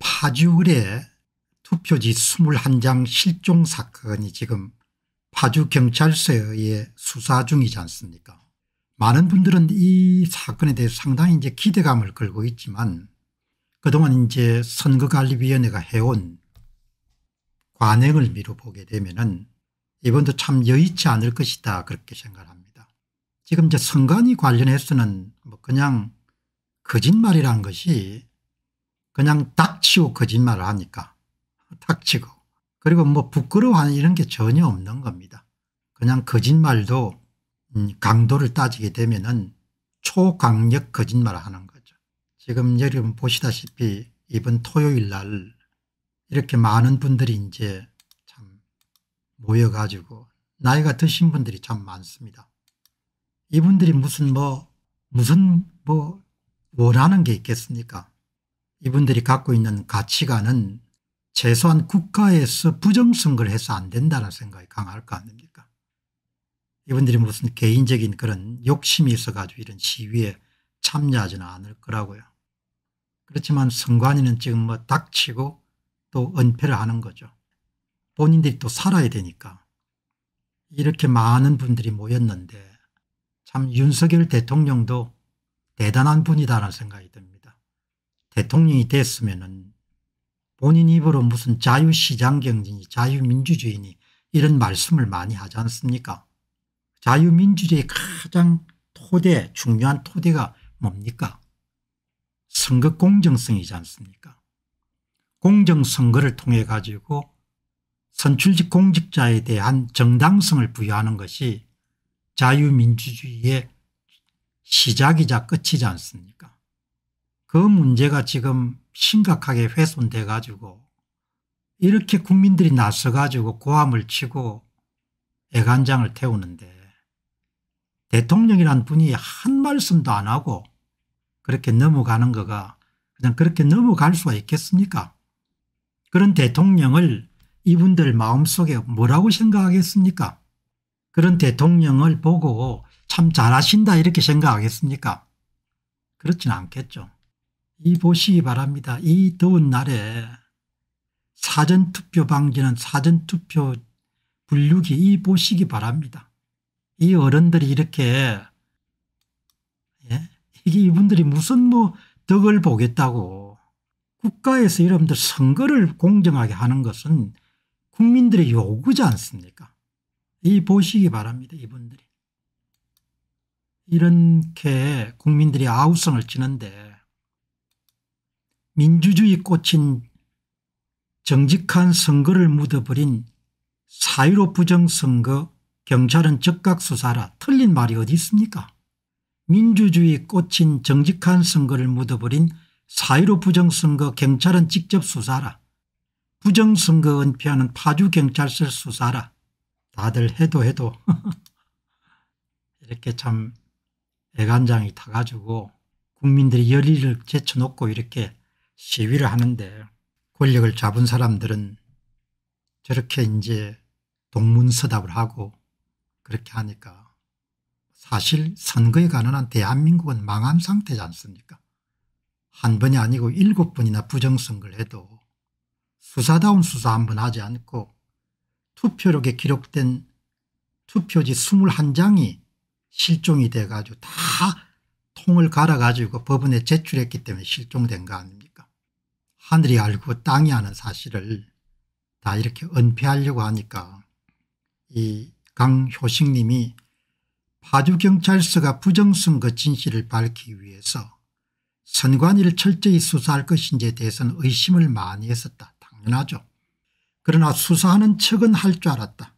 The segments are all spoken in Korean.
파주을에 투표지 21장 실종 사건이 지금 파주경찰서에 수사 중이지 않습니까 많은 분들은 이 사건에 대해서 상당히 이제 기대감을 걸고 있지만 그동안 이제 선거관리위원회가 해온 관행을 미뤄보게 되면은 이번도 참 여의치 않을 것이다 그렇게 생각합니다. 지금 이제 선관위 관련해서는 뭐 그냥 거짓말이란 것이 그냥 닥치고 거짓말을 하니까 닥치고 그리고 뭐 부끄러워하는 이런 게 전혀 없는 겁니다. 그냥 거짓말도 음, 강도를 따지게 되면 은 초강력 거짓말을 하는 거죠. 지금 여러분 보시다시피 이번 토요일 날 이렇게 많은 분들이 이제 참 모여가지고 나이가 드신 분들이 참 많습니다. 이분들이 무슨 뭐 무슨 뭐 원하는 게 있겠습니까 이분들이 갖고 있는 가치관은 최소한 국가에서 부정선거를 해서 안 된다는 생각이 강할 거 아닙니까 이분들이 무슨 개인적인 그런 욕심이 있어 가지고 이런 시위에 참여하지는 않을 거라고요. 그렇지만 선관위는 지금 뭐 닥치고 또 은폐를 하는 거죠. 본인들이 또 살아야 되니까 이렇게 많은 분들이 모였는데 참 윤석열 대통령도 대단한 분이다라는 생각이 듭니다. 대통령이 됐으면 본인 입으로 무슨 자유시장경제니 자유민주주의니 이런 말씀을 많이 하지 않습니까? 자유민주주의의 가장 토대 중요한 토대가 뭡니까? 선거 공정성이지 않습니까? 공정선거를 통해 가지고 선출직 공직자에 대한 정당성을 부여하는 것이 자유민주주의의 시작이자 끝이지 않습니까 그 문제가 지금 심각하게 훼손돼 가지고 이렇게 국민들이 나서 가지고 고함을 치고 애간장을 태우는데 대통령이란 분이 한 말씀도 안 하고 그렇게 넘어가는 거가 그냥 그렇게 넘어갈 수가 있겠습니까? 그런 대통령을 이분들 마음속에 뭐라고 생각하겠습니까? 그런 대통령을 보고 참 잘하신다 이렇게 생각하겠습니까? 그렇지는 않겠죠. 이 보시기 바랍니다. 이 더운 날에 사전투표 방지는 사전투표 분류기 이 보시기 바랍니다. 이 어른들이 이렇게 예? 이게 이분들이 무슨 뭐 덕을 보겠다고 국가에서 여러분들 선거를 공정하게 하는 것은 국민들의 요구지 않습니까 이 보시기 바랍니다. 이분들이. 이렇게 국민들이 아우성을 치는데 민주주의 꽂힌 정직한 선거를 묻어버린 사유로 부정선거 경찰은 적각 수사라 틀린 말이 어디 있습니까? 민주주의 꽂힌 정직한 선거를 묻어버린 사유로 부정선거 경찰은 직접 수사라. 부정선거 은폐하는 파주경찰서 수사라. 다들 해도 해도. 이렇게 참 애간장이 타가지고 국민들이 열의를 제쳐놓고 이렇게 시위를 하는데 권력을 잡은 사람들은 저렇게 이제 동문서답을 하고 그렇게 하니까 사실 선거에 관한 대한민국은 망한 상태지 않습니까? 한 번이 아니고 일곱 번이나 부정선거를 해도 수사다운 수사 한 번 하지 않고 투표록에 기록된 투표지 21장이 실종이 돼 가지고 다 통을 갈아 가지고 법원에 제출했기 때문에 실종된 거 아닙니까 하늘이 알고 땅이 아는 사실을 다 이렇게 은폐하려고 하니까 이 강효식 님이 파주경찰서가 부정선거 진실을 밝히기 위해서 선관위를 철저히 수사할 것인지에 대해서는 의심을 많이 했었다. 당연하죠. 그러나 수사하는 척은 할 줄 알았다.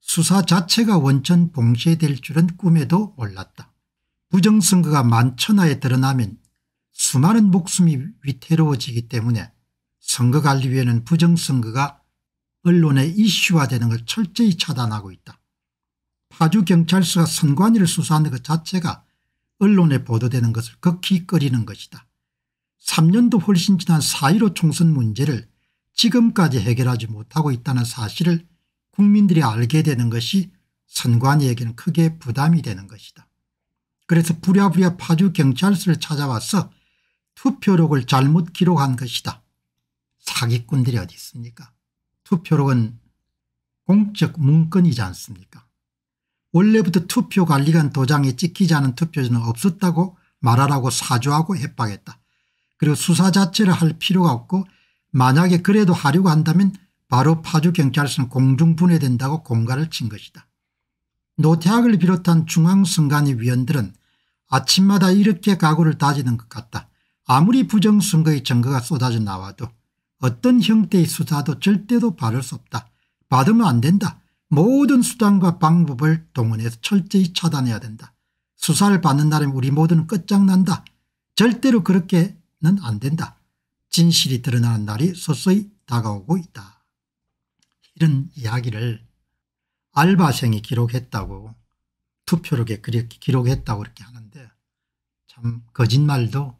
수사 자체가 원천 봉쇄될 줄은 꿈에도 몰랐다. 부정선거가 만천하에 드러나면 수많은 목숨이 위태로워지기 때문에 선거관리위원회는 부정선거가 언론에 이슈화되는 걸 철저히 차단하고 있다. 파주경찰서가 선관위를 수사하는 것 자체가 언론에 보도되는 것을 극히 꺼리는 것이다. 3년도 훨씬 지난 4.15 총선 문제를 지금까지 해결하지 못하고 있다는 사실을 국민들이 알게 되는 것이 선관위에게는 크게 부담이 되는 것이다. 그래서 부랴부랴 파주경찰서를 찾아와서 투표록을 잘못 기록한 것이다. 사기꾼들이 어디 있습니까 투표록은 공적 문건이지 않습니까 원래부터 투표관리관 도장에 찍히지 않은 투표지는 없었다고 말하라고 사주하고 협박했다. 그리고 수사 자체를 할 필요가 없고 만약에 그래도 하려고 한다면 바로 파주경찰서는 공중분해된다고 공갈을 친 것이다. 노태학을 비롯한 중앙선관위 위원들은 아침마다 이렇게 각오를 다지는 것 같다. 아무리 부정선거의 증거가 쏟아져 나와도 어떤 형태의 수사도 절대로 받을 수 없다. 받으면 안 된다. 모든 수단과 방법을 동원해서 철저히 차단해야 된다. 수사를 받는 날엔 우리 모두는 끝장난다. 절대로 그렇게는 안 된다. 진실이 드러나는 날이 서서히 다가오고 있다. 이런 이야기를 알바생이 기록했다고 투표록에 그렇게 기록했다고 그렇게 하는데 참 거짓말도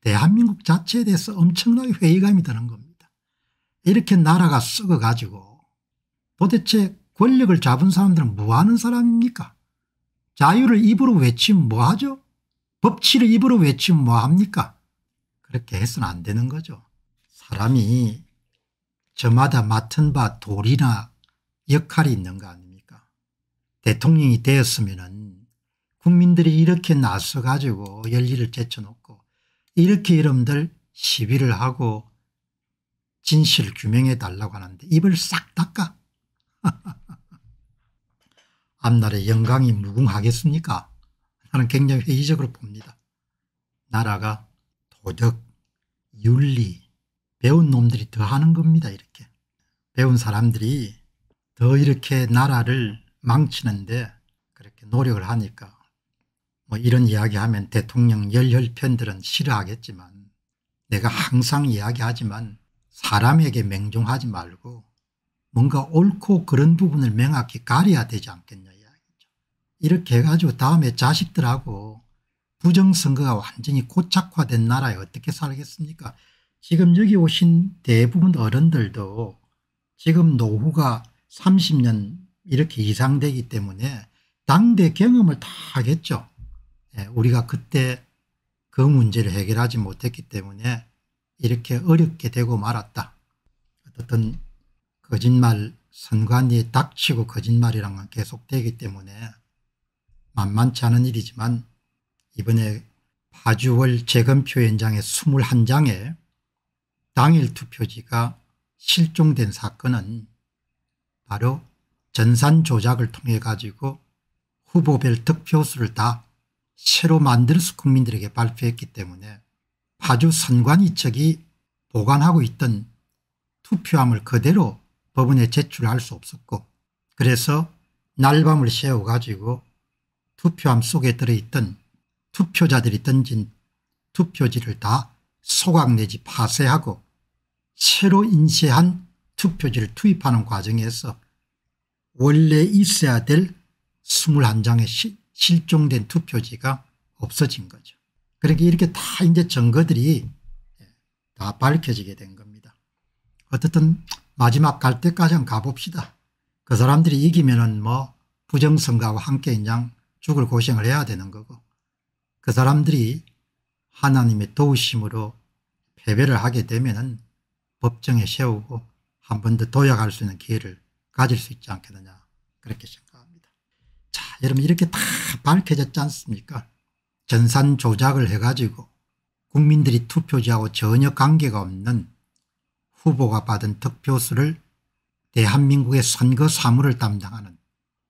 대한민국 자체에 대해서 엄청나게 회의감이 드는 겁니다. 이렇게 나라가 썩어 가지고 도대체 권력을 잡은 사람들은 뭐하는 사람입니까 자유를 입으로 외치면 뭐하죠 법치를 입으로 외치면 뭐합니까 그렇게 해서는 안 되는 거죠. 사람이 저마다 맡은 바 도리나 역할이 있는 거 아닙니까 대통령이 되었으면 국민들이 이렇게 나서 가지고 열리를 제쳐놓고 이렇게 여러분들 시위를 하고 진실을 규명해 달라고 하는데 입을 싹 닦아 앞날의 영광이 무궁하겠습니까 나는 굉장히 회의적으로 봅니다. 나라가 도덕 윤리 배운 놈들이 더 하는 겁니다. 이렇게 배운 사람들이 더 이렇게 나라를 망치는데 그렇게 노력을 하니까 뭐 이런 이야기하면 대통령 열혈편들은 싫어하겠지만 내가 항상 이야기하지만 사람에게 맹종하지 말고 뭔가 옳고 그런 부분을 명확히 가려야 되지 않겠냐 이야기죠. 이렇게 해가지고 다음에 자식들하고 부정선거가 완전히 고착화된 나라에 어떻게 살겠습니까 지금 여기 오신 대부분 어른들도 지금 노후가 30년 이렇게 이상 되기 때문에 당대 경험을 다 하겠죠. 예, 우리가 그때 그 문제를 해결하지 못했기 때문에 이렇게 어렵게 되고 말았다. 어떤 거짓말 선관위에 닥치고 거짓말이란 건 계속되기 때문에 만만치 않은 일이지만 이번에 파주월 재검표 현장의 21장에 당일 투표지가 실종된 사건은 바로 전산 조작을 통해 가지고 후보별 득표수를 다 새로 만들어서 국민들에게 발표했기 때문에 파주 선관위 측이 보관하고 있던 투표함을 그대로 법원에 제출할 수 없었고 그래서 날밤을 새워 가지고 투표함 속에 들어있던 투표자들이 던진 투표지를 다 소각 내지 파쇄하고 새로 인쇄한 투표지를 투입하는 과정에서 원래 있어야 될 21장의 시, 실종된 투표지가 없어진 거죠. 그러니까 이렇게 다 이제 증거들이 다 밝혀지게 된 겁니다. 어떻든 마지막 갈 때까지 한번 가봅시다. 그 사람들이 이기면은 뭐 부정선거와 함께 그냥 죽을 고생을 해야 되는 거고 그 사람들이 하나님의 도우심으로 패배를 하게 되면은 법정에 세우고 한 번 더 도약할 수 있는 기회를 가질 수 있지 않겠느냐 그렇게 생각합니다. 자 여러분 이렇게 다 밝혀졌지 않습니까? 전산 조작을 해가지고 국민들이 투표지하고 전혀 관계가 없는 후보가 받은 득표수를 대한민국의 선거 사무를 담당하는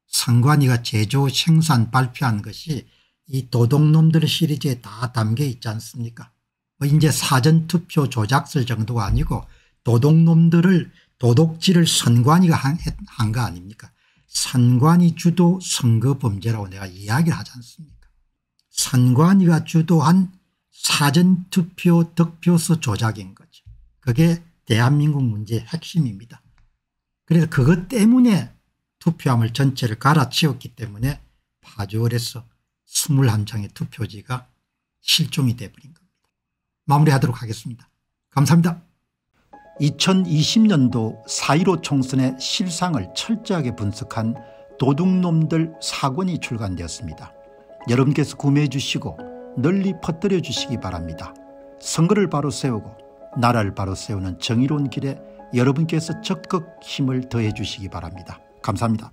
선관위가 제조 생산 발표한 것이 이 도둑놈들 시리즈에 다 담겨 있지 않습니까? 뭐 이제 사전투표 조작설 정도가 아니고 도둑놈들을 도둑질을 선관위가 한 거 아닙니까 선관위 주도 선거범죄라고 내가 이야기를 하지 않습니까 선관위가 주도한 사전투표 득표수 조작인 거죠. 그게 대한민국 문제의 핵심입니다. 그래서 그것 때문에 투표함을 전체를 갈아치웠기 때문에 파주을에서 21장의 투표지가 실종이 돼버린 겁니다. 마무리하도록 하겠습니다. 감사합니다. 2020년도 4.15 총선의 실상을 철저하게 분석한 도둑놈들 사권이 출간되었습니다. 여러분께서 구매해 주시고 널리 퍼뜨려 주시기 바랍니다. 선거를 바로 세우고 나라를 바로 세우는 정의로운 길에 여러분께서 적극 힘을 더해 주시기 바랍니다. 감사합니다.